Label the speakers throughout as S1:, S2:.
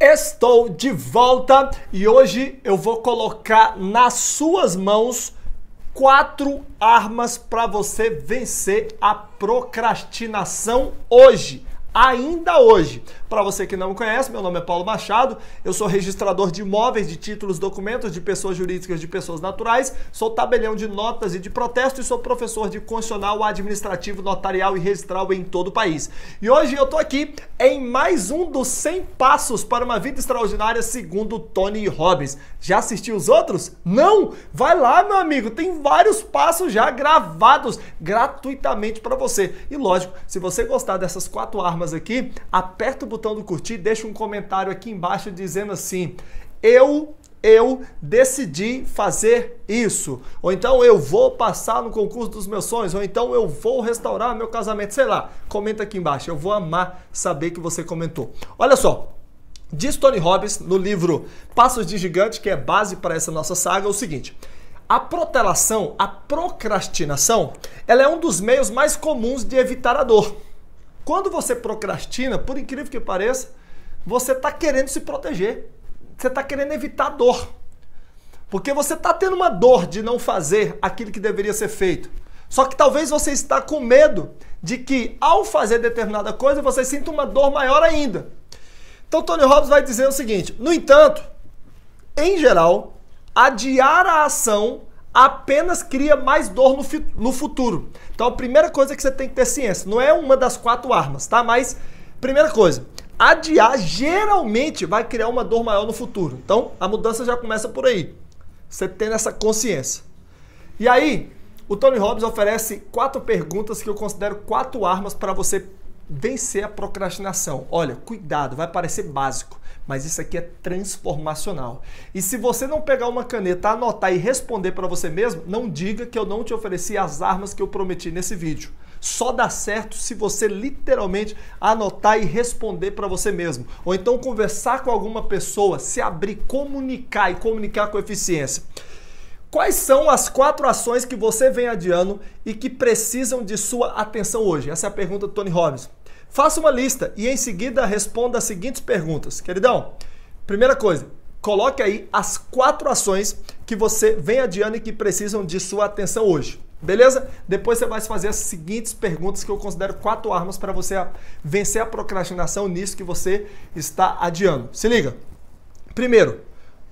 S1: Estou de volta e hoje eu vou colocar nas suas mãos quatro armas para você vencer a procrastinação hoje ainda hoje. Para você que não me conhece, meu nome é Paulo Machado, eu sou registrador de imóveis, de títulos, documentos de pessoas jurídicas, de pessoas naturais, sou tabelião de notas e de protesto e sou professor de constitucional, administrativo, notarial e registral em todo o país. E hoje eu tô aqui em mais um dos 100 passos para uma vida extraordinária segundo Tony Robbins. Já assistiu os outros? Não? Vai lá, meu amigo, tem vários passos já gravados gratuitamente para você. E lógico, se você gostar dessas quatro armas aqui, aperta o botão do curtir, deixa um comentário aqui embaixo dizendo assim: eu eu decidi fazer isso. Ou então eu vou passar no concurso dos meus sonhos, ou então eu vou restaurar meu casamento, sei lá. Comenta aqui embaixo. Eu vou amar saber que você comentou. Olha só, diz Tony Robbins no livro Passos de Gigante, que é base para essa nossa saga, é o seguinte: a protelação, a procrastinação, ela é um dos meios mais comuns de evitar a dor. Quando você procrastina, por incrível que pareça, você está querendo se proteger. Você está querendo evitar dor. Porque você está tendo uma dor de não fazer aquilo que deveria ser feito. Só que talvez você está com medo de que ao fazer determinada coisa você sinta uma dor maior ainda. Então Tony Robbins vai dizer o seguinte: no entanto, em geral, adiar a ação apenas cria mais dor no, no futuro. Então a primeira coisa que você tem que ter ciência, não é uma das quatro armas, tá? Mas primeira coisa, adiar geralmente vai criar uma dor maior no futuro. Então a mudança já começa por aí. Você tendo essa consciência. E aí, o Tony Robbins oferece quatro perguntas que eu considero quatro armas para você vencer a procrastinação. Olha, cuidado, vai parecer básico, mas isso aqui é transformacional. E se você não pegar uma caneta, anotar e responder para você mesmo, não diga que eu não te ofereci as armas que eu prometi nesse vídeo. Só dá certo se você literalmente anotar e responder para você mesmo. Ou então conversar com alguma pessoa, se abrir, comunicar e comunicar com eficiência. Quais são as quatro ações que você vem adiando e que precisam de sua atenção hoje? Essa é a pergunta do Tony Robbins. Faça uma lista e em seguida responda as seguintes perguntas. Queridão, primeira coisa, coloque aí as quatro ações que você vem adiando e que precisam de sua atenção hoje. Beleza? Depois você vai fazer as seguintes perguntas que eu considero quatro armas para você vencer a procrastinação nisso que você está adiando. Se liga. Primeiro,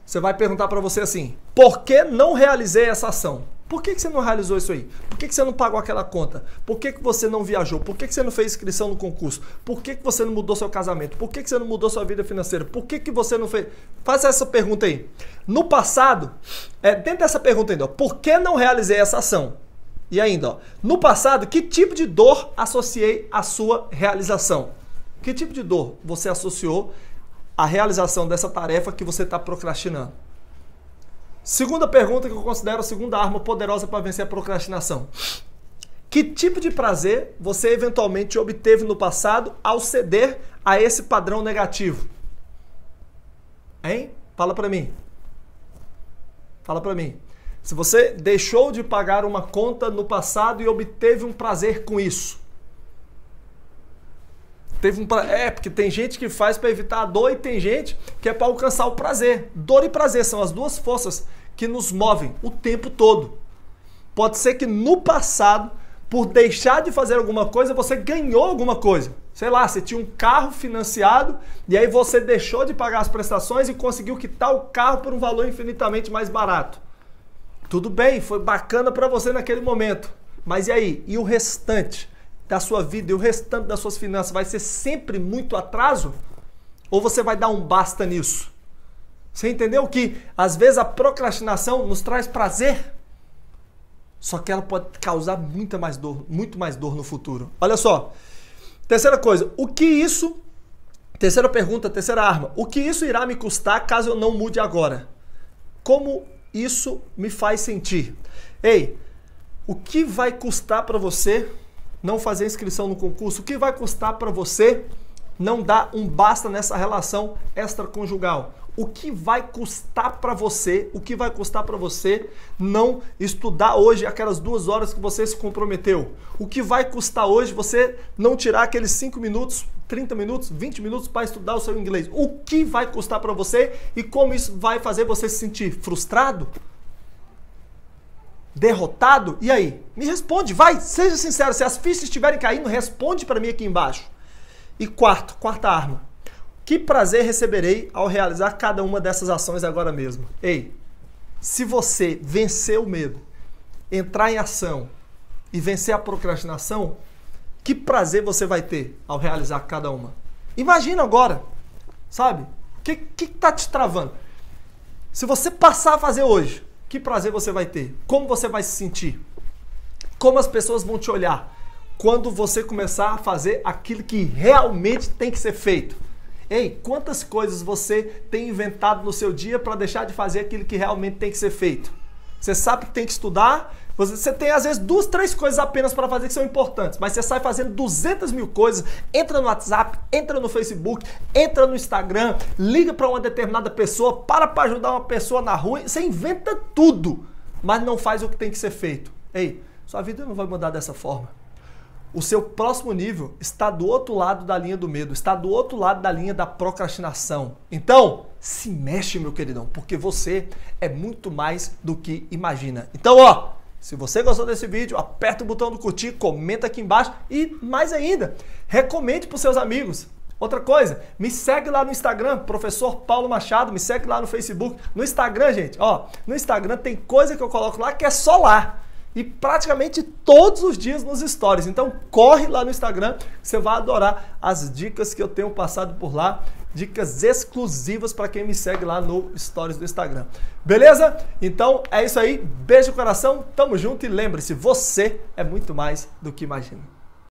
S1: você vai perguntar para você assim: por que não realizei essa ação? Por que, que você não realizou isso aí? Por que, que você não pagou aquela conta? Por que, que você não viajou? Por que, que você não fez inscrição no concurso? Por que, que você não mudou seu casamento? Por que, que você não mudou sua vida financeira? Por que, que você não fez. Faça essa pergunta aí. No passado, é, dentro dessa pergunta ainda, ó, por que não realizei essa ação? E ainda, ó, no passado, que tipo de dor associei à sua realização? Que tipo de dor você associou a realização dessa tarefa que você está procrastinando? Segunda pergunta que eu considero a segunda arma poderosa para vencer a procrastinação. Que tipo de prazer você eventualmente obteve no passado ao ceder a esse padrão negativo? Hein? Fala para mim. Fala para mim. Se você deixou de pagar uma conta no passado e obteve um prazer com isso, Teve um pra... É, porque tem gente que faz para evitar a dor e tem gente que é para alcançar o prazer. Dor e prazer são as duas forças que nos movem o tempo todo. Pode ser que no passado, por deixar de fazer alguma coisa, você ganhou alguma coisa. Sei lá, você tinha um carro financiado e aí você deixou de pagar as prestações e conseguiu quitar o carro por um valor infinitamente mais barato. Tudo bem, foi bacana para você naquele momento. Mas e aí? E o restante? Da sua vida e o restante das suas finanças vai ser sempre muito atraso? Ou você vai dar um basta nisso? Você entendeu que às vezes a procrastinação nos traz prazer? Só que ela pode causar muita mais dor, muito mais dor no futuro. Olha só. Terceira coisa, o que isso Terceira pergunta, terceira arma. O que isso irá me custar caso eu não mude agora? Como isso me faz sentir? Ei, o que vai custar para você não fazer inscrição no concurso, o que vai custar para você não dá um basta nessa relação extraconjugal. O que vai custar para você? O que vai custar para você não estudar hoje aquelas duas horas que você se comprometeu? O que vai custar hoje você não tirar aqueles 5 minutos, 30 minutos, 20 minutos para estudar o seu inglês? O que vai custar para você e como isso vai fazer você se sentir frustrado? Derrotado? E aí? Me responde, vai, seja sincero. Se as fichas estiverem caindo, responde para mim aqui embaixo. E quarto, quarta arma que prazer receberei ao realizar cada uma dessas ações agora mesmo? Ei, se você vencer o medo, entrar em ação e vencer a procrastinação, que prazer você vai ter ao realizar cada uma? Imagina agora, sabe? O que, que tá te travando? Se você passar a fazer hoje, que prazer você vai ter? Como você vai se sentir? Como as pessoas vão te olhar quando você começar a fazer aquilo que realmente tem que ser feito? Ei, quantas coisas você tem inventado no seu dia para deixar de fazer aquilo que realmente tem que ser feito? Você sabe que tem que estudar, você tem às vezes duas, três coisas apenas para fazer que são importantes, mas você sai fazendo 200 mil coisas, entra no WhatsApp, entra no Facebook, entra no Instagram, liga para uma determinada pessoa, para para ajudar uma pessoa na rua, você inventa tudo, mas não faz o que tem que ser feito. Ei, sua vida não vai mudar dessa forma o seu próximo nível está do outro lado da linha do medo, está do outro lado da linha da procrastinação. Então, se mexe, meu queridão, porque você é muito mais do que imagina. Então, ó, se você gostou desse vídeo, aperta o botão do curtir, comenta aqui embaixo e mais ainda, recomende para os seus amigos. Outra coisa, me segue lá no Instagram, professor Paulo Machado, me segue lá no Facebook. No Instagram, gente, ó, no Instagram tem coisa que eu coloco lá que é só lá e praticamente todos os dias nos stories. Então corre lá no Instagram, você vai adorar as dicas que eu tenho passado por lá, dicas exclusivas para quem me segue lá no stories do Instagram. Beleza? Então é isso aí. Beijo no coração, tamo junto e lembre-se, você é muito mais do que imagina.